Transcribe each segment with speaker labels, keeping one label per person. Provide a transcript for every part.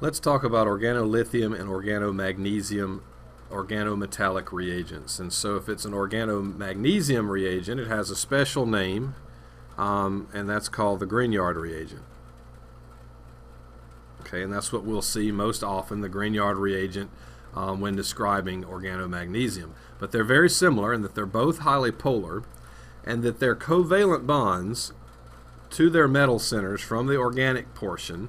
Speaker 1: Let's talk about organolithium and organomagnesium organometallic reagents. And so if it's an organomagnesium reagent, it has a special name, um, and that's called the Grignard reagent. Okay, and that's what we'll see most often, the Grignard reagent, um, when describing organomagnesium. But they're very similar in that they're both highly polar, and that their covalent bonds to their metal centers from the organic portion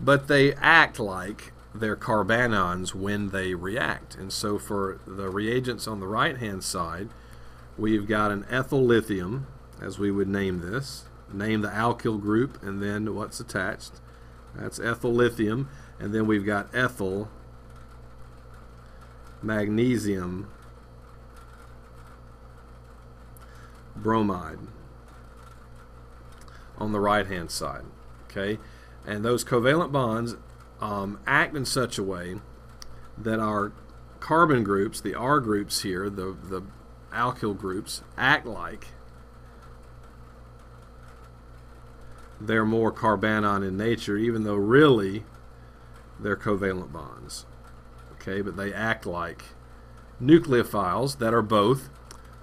Speaker 1: but they act like they're carbanions when they react. And so for the reagents on the right hand side, we've got an ethyl lithium, as we would name this. Name the alkyl group and then what's attached. That's ethyl lithium. And then we've got ethyl magnesium bromide on the right hand side. Okay. And those covalent bonds um, act in such a way that our carbon groups, the R groups here, the, the alkyl groups, act like they're more carbanion in nature, even though really they're covalent bonds. Okay, but they act like nucleophiles that are both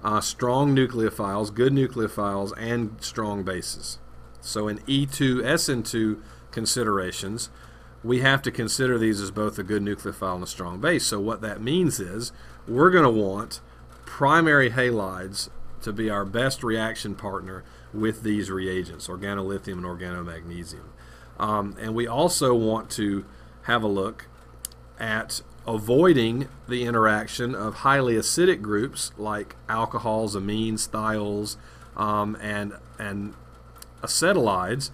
Speaker 1: uh, strong nucleophiles, good nucleophiles, and strong bases. So in E2SN2 considerations, we have to consider these as both a good nucleophile and a strong base. So what that means is we're going to want primary halides to be our best reaction partner with these reagents, organolithium and organomagnesium. Um, and we also want to have a look at avoiding the interaction of highly acidic groups like alcohols, amines, thiols, um, and, and acetylides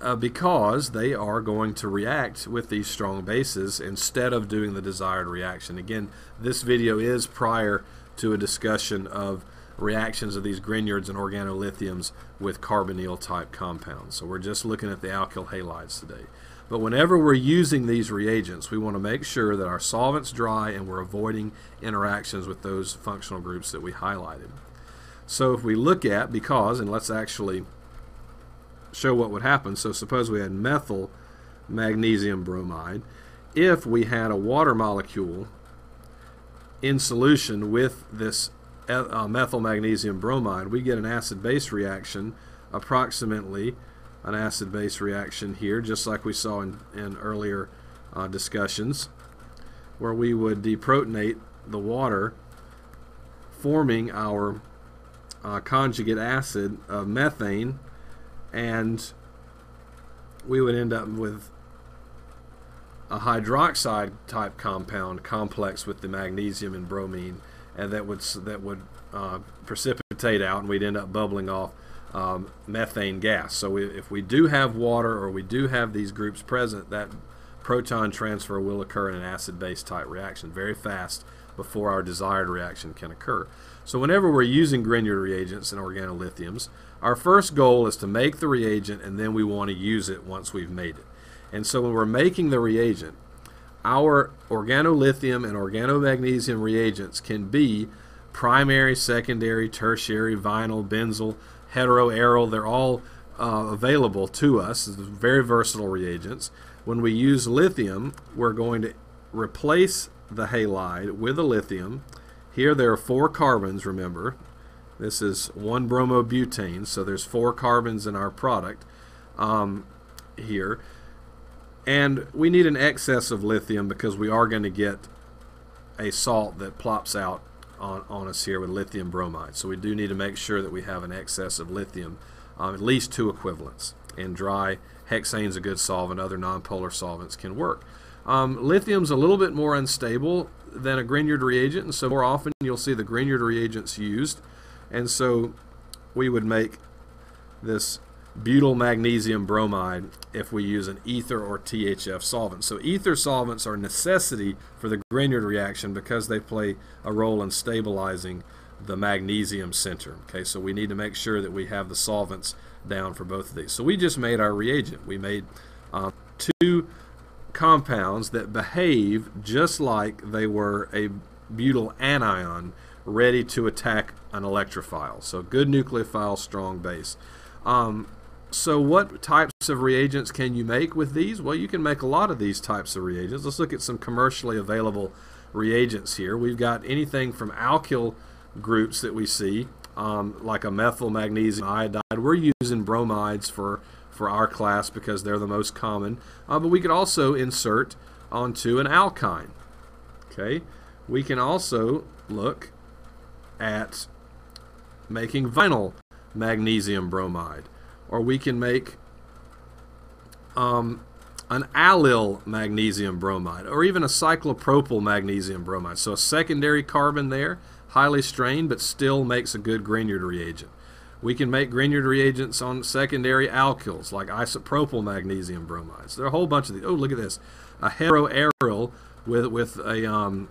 Speaker 1: uh, because they are going to react with these strong bases instead of doing the desired reaction. Again, this video is prior to a discussion of reactions of these Grignards and organolithiums with carbonyl type compounds. So we're just looking at the alkyl halides today. But whenever we're using these reagents, we want to make sure that our solvent's dry and we're avoiding interactions with those functional groups that we highlighted. So if we look at, because, and let's actually show what would happen. So suppose we had methyl magnesium bromide. If we had a water molecule in solution with this uh, methyl magnesium bromide, we get an acid-base reaction, approximately an acid-base reaction here, just like we saw in, in earlier uh, discussions, where we would deprotonate the water, forming our uh, conjugate acid of methane and we would end up with a hydroxide type compound complex with the magnesium and bromine and that would that would uh, precipitate out and we'd end up bubbling off um, methane gas. So we, if we do have water or we do have these groups present that proton transfer will occur in an acid base type reaction very fast before our desired reaction can occur so whenever we're using Grignard reagents and organolithiums our first goal is to make the reagent and then we want to use it once we've made it. And so when we're making the reagent, our organolithium and organomagnesium reagents can be primary, secondary, tertiary, vinyl, benzyl, hetero, They're all uh, available to us. Very versatile reagents. When we use lithium, we're going to replace the halide with a lithium. Here there are four carbons, remember, this is 1-bromobutane, so there's four carbons in our product um, here. And we need an excess of lithium because we are going to get a salt that plops out on, on us here with lithium bromide. So we do need to make sure that we have an excess of lithium, um, at least two equivalents. In dry, hexane's a good solvent, other nonpolar solvents can work. Um, lithium's a little bit more unstable than a Grignard reagent, and so more often you'll see the Grignard reagents used. And so we would make this butyl magnesium bromide if we use an ether or THF solvent. So ether solvents are necessity for the Grignard reaction because they play a role in stabilizing the magnesium center. Okay, so we need to make sure that we have the solvents down for both of these. So we just made our reagent. We made um, two compounds that behave just like they were a butyl anion ready to attack an electrophile. So good nucleophile, strong base. Um, so what types of reagents can you make with these? Well, you can make a lot of these types of reagents. Let's look at some commercially available reagents here. We've got anything from alkyl groups that we see, um, like a methyl magnesium iodide. We're using bromides for, for our class because they're the most common. Uh, but we could also insert onto an alkyne. Okay, we can also look at making vinyl magnesium bromide, or we can make um, an allyl magnesium bromide, or even a cyclopropyl magnesium bromide. So a secondary carbon there, highly strained, but still makes a good Grignard reagent. We can make Grignard reagents on secondary alkyls, like isopropyl magnesium bromides. There are a whole bunch of these. Oh, look at this. A heteroaryl with, with a, um,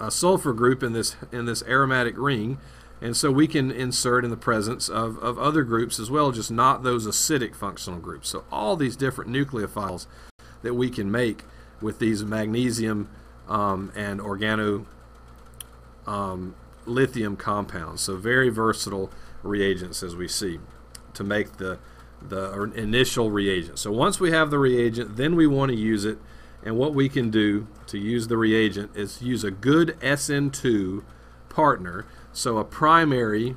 Speaker 1: a sulfur group in this, in this aromatic ring and so we can insert in the presence of, of other groups as well, just not those acidic functional groups. So all these different nucleophiles that we can make with these magnesium um, and organo um, lithium compounds. So very versatile reagents as we see to make the, the initial reagent. So once we have the reagent, then we want to use it. And what we can do to use the reagent is use a good SN2 partner so a primary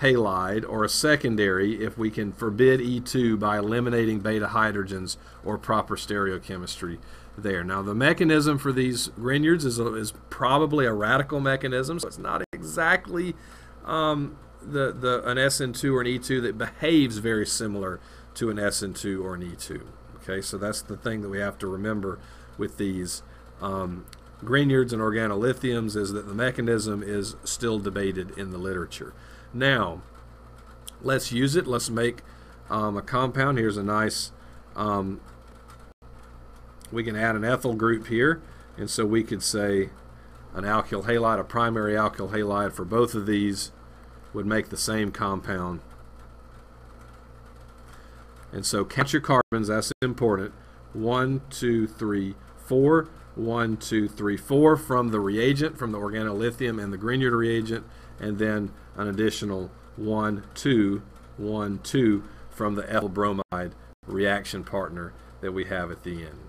Speaker 1: halide or a secondary if we can forbid E2 by eliminating beta hydrogens or proper stereochemistry there. Now the mechanism for these Grignards is, a, is probably a radical mechanism, so it's not exactly um, the, the an SN2 or an E2 that behaves very similar to an SN2 or an E2. Okay, so that's the thing that we have to remember with these um, Grignards and organolithiums is that the mechanism is still debated in the literature. Now, let's use it. Let's make um, a compound. Here's a nice, um, we can add an ethyl group here. And so we could say an alkyl halide, a primary alkyl halide for both of these would make the same compound. And so count your carbons, that's important. One, two, three, four one, two, three, four from the reagent, from the organolithium and the Grignard reagent, and then an additional one, two, one, two from the ethyl bromide reaction partner that we have at the end.